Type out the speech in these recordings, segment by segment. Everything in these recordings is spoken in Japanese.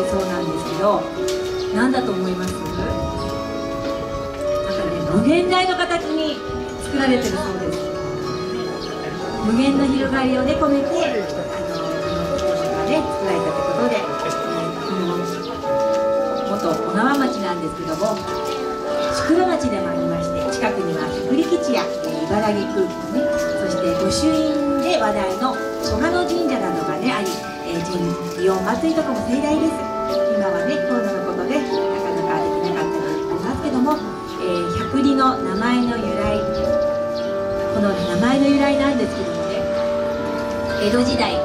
いそうなんですけど何だと思います？なんかね無限大の形に作られてるそうです。無限の広がりをね込めてあのね作られたということで、えー、元小川町なんですけども宿場町でもありまして近くには百里基地や、え、茨城空港ねそして御朱印で話題の小鹿野神社など、えー、祇園祭りとかも盛大です。今はねコロナのことでなかなかできなかったりありますけども、えー、百里の名前の由来この名前の由来なんですけどもね江戸時代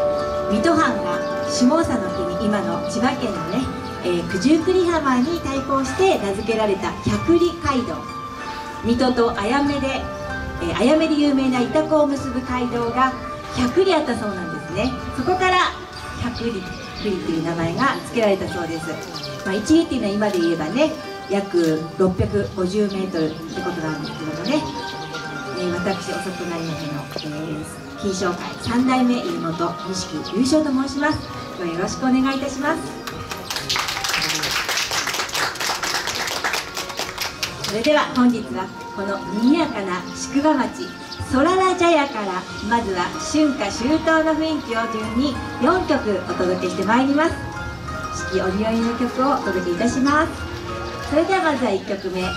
水戸藩が下総の日に今の千葉県のね、えー、九十九里浜に対抗して名付けられた百里街道。水戸とあやめで、えー、あやめで有名な板子を結ぶ街道が100里あったそうなんですね。そこから100里という名前が付けられたそうです、まあ、1里っていうのは今で言えばね約650メートルってことなんですけどもね、えー、私遅くなりましたの、えー、金賞会3代目入本錦優勝と申します。今日よろしくお願いいたします。それでは本日はこの賑やかな宿場町ソララ茶屋からまずは春夏秋冬の雰囲気を順に4曲お届けしてまいります。四季折々の曲をお届けいたします。それではまずは1曲目、えー、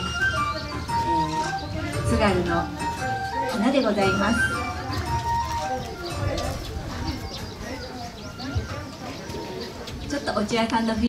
津軽の花でございます。ちょっとお茶屋さんの